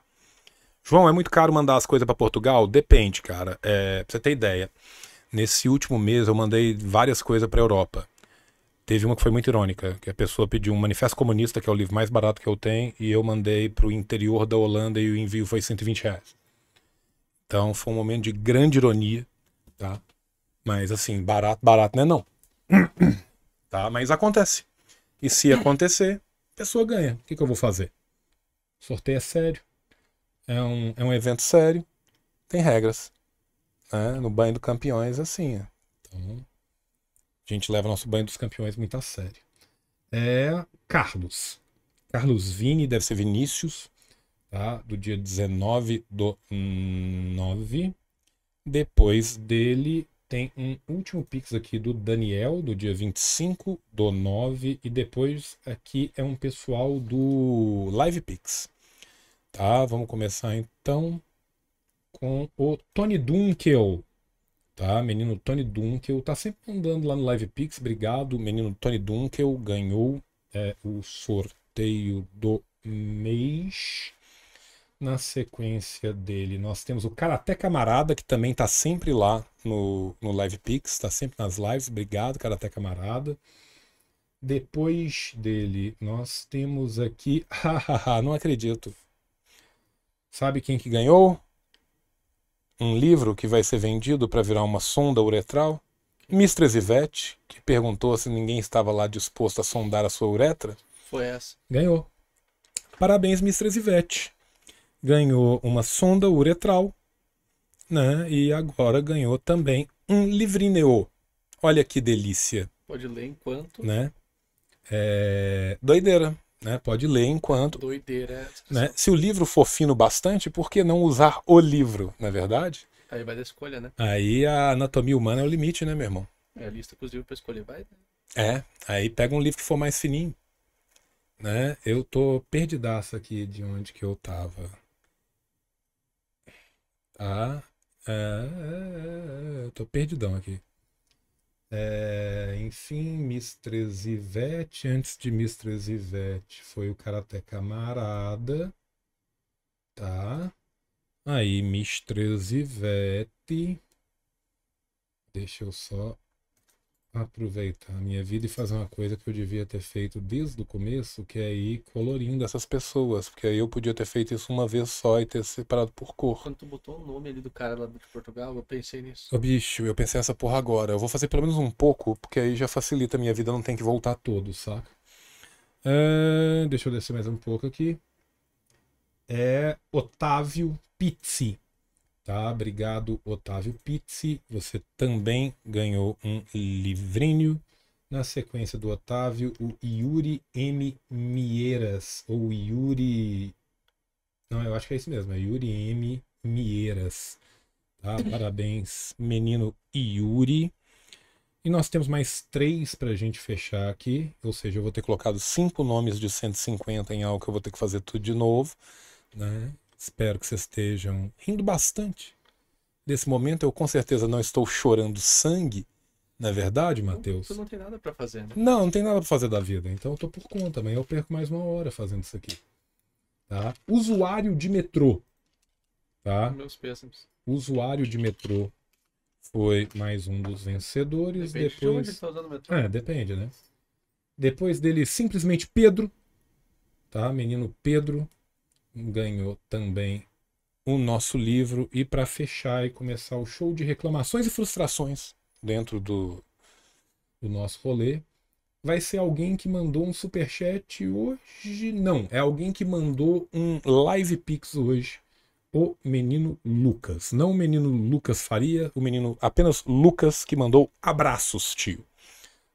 João, é muito caro mandar as coisas para Portugal? Depende, cara. É, pra você ter ideia, nesse último mês eu mandei várias coisas para Europa. Teve uma que foi muito irônica, que a pessoa pediu um Manifesto Comunista, que é o livro mais barato que eu tenho, e eu mandei para o interior da Holanda e o envio foi 120 reais. Então foi um momento de grande ironia, tá? Mas assim, barato, barato não é (coughs) não. tá? Mas acontece. E se acontecer, a pessoa ganha. O que, que eu vou fazer? sorteio é sério. É um, é um evento sério. Tem regras. Né? No banho do campeões, assim. Então, a gente leva nosso banho dos campeões muito a sério. É Carlos. Carlos Vini, deve ser Vinícius, tá? do dia 19 do 9. Depois dele tem um último pix aqui do Daniel, do dia 25 do 9. E depois aqui é um pessoal do Live Pix. Tá? Vamos começar então com o Tony Dunkel tá? Menino Tony Dunkel tá sempre andando lá no Live Pix. Obrigado, menino Tony Dunkel ganhou é, o sorteio do mês. Na sequência dele, nós temos o Karaté Camarada, que também tá sempre lá no, no Live Pix, tá sempre nas lives. Obrigado, Karaté Camarada. Depois dele, nós temos aqui. (laughs) Hahaha, não acredito. Sabe quem que ganhou? Um livro que vai ser vendido para virar uma sonda uretral? Mistress Ivete, que perguntou se ninguém estava lá disposto a sondar a sua uretra? Foi essa. Ganhou. Parabéns, Mistress Ivete. Ganhou uma sonda uretral, né? E agora ganhou também um livrineo. Olha que delícia. Pode ler enquanto. Né? É... Doideira né? Pode ler enquanto. Doideira. Né? Se o livro for fino bastante, por que não usar o livro, não é verdade? Aí vai da escolha, né? Aí a anatomia humana é o limite, né, meu irmão? É a lista com os livros pra escolher, vai. Né? É, aí pega um livro que for mais fininho. Né? Eu tô perdidaço aqui de onde que eu tava. Tá? É, é, é, eu tô perdidão aqui. É, enfim, Mistress Ivete. Antes de Mistress Ivete foi o Karate Camarada. Tá? Aí, Mistress Ivete. Deixa eu só aproveitar a minha vida e fazer uma coisa que eu devia ter feito desde o começo, que é ir colorindo essas pessoas, porque aí eu podia ter feito isso uma vez só e ter separado por cor. Quando tu botou o nome ali do cara lá de Portugal, eu pensei nisso. Ô bicho, eu pensei essa porra agora. Eu vou fazer pelo menos um pouco, porque aí já facilita a minha vida, não tem que voltar todo, saca? É... Deixa eu descer mais um pouco aqui. É Otávio Pizzi. Tá? Obrigado, Otávio Pizzi. Você também ganhou um livrinho. Na sequência do Otávio, o Yuri M. Mieiras. Ou Yuri. Não, eu acho que é isso mesmo. É Yuri M. Mieiras. Tá? Parabéns, menino Yuri. E nós temos mais três para a gente fechar aqui. Ou seja, eu vou ter colocado cinco nomes de 150 em algo que eu vou ter que fazer tudo de novo. Né? Espero que vocês estejam rindo bastante. Nesse momento eu com certeza não estou chorando sangue, não é verdade, Matheus? Tu não tem nada para fazer, né? Não, não tem nada para fazer da vida. Então eu tô por conta, mas eu perco mais uma hora fazendo isso aqui. Tá? Usuário de metrô. Tá? Meus. Usuário de metrô foi mais um dos vencedores. Depende Depois... de tá. É, depende, né? Depois dele, simplesmente Pedro. Tá? Menino Pedro ganhou também o nosso livro. E para fechar e começar o show de reclamações e frustrações dentro do, do nosso rolê, vai ser alguém que mandou um superchat hoje. Não, é alguém que mandou um live pix hoje. O menino Lucas. Não o menino Lucas Faria, o menino apenas Lucas que mandou abraços, tio.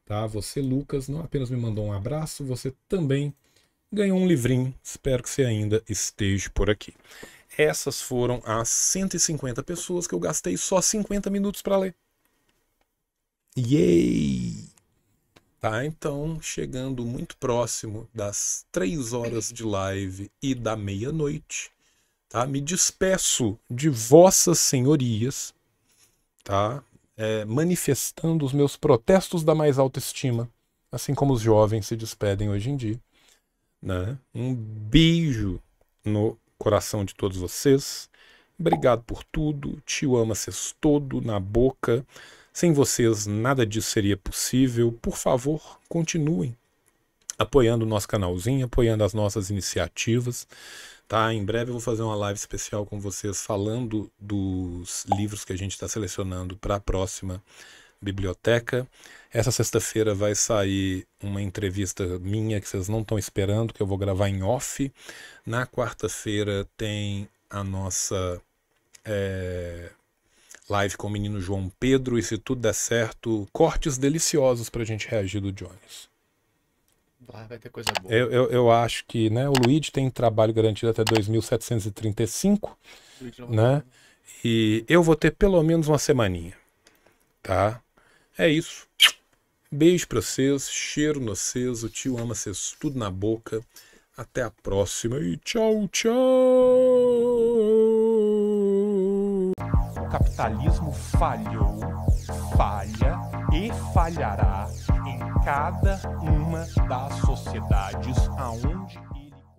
Tá? Você, Lucas, não apenas me mandou um abraço, você também ganhou um livrinho. Espero que você ainda esteja por aqui. Essas foram as 150 pessoas que eu gastei só 50 minutos para ler. Yay! Tá, então, chegando muito próximo das três horas de live e da meia-noite, tá? Me despeço de vossas senhorias, tá? É, manifestando os meus protestos da mais alta estima, assim como os jovens se despedem hoje em dia, né? Um beijo no coração de todos vocês. Obrigado por tudo. Tio ama vocês todo na boca. Sem vocês, nada disso seria possível. Por favor, continuem apoiando o nosso canalzinho, apoiando as nossas iniciativas. Tá? Em breve eu vou fazer uma live especial com vocês falando dos livros que a gente está selecionando para a próxima biblioteca. Essa sexta-feira vai sair uma entrevista minha que vocês não estão esperando, que eu vou gravar em off. Na quarta-feira tem a nossa é, live com o menino João Pedro. E se tudo der certo, cortes deliciosos para a gente reagir do Jones. vai ter coisa boa. Eu, eu, eu, acho que né, o Luigi tem trabalho garantido até 2735, né? E eu vou ter pelo menos uma semaninha, tá? É isso. Beijo pra vocês, cheiro no o tio ama vocês tudo na boca. Até a próxima e tchau, tchau! O capitalismo falhou, falha e falhará em cada uma das sociedades aonde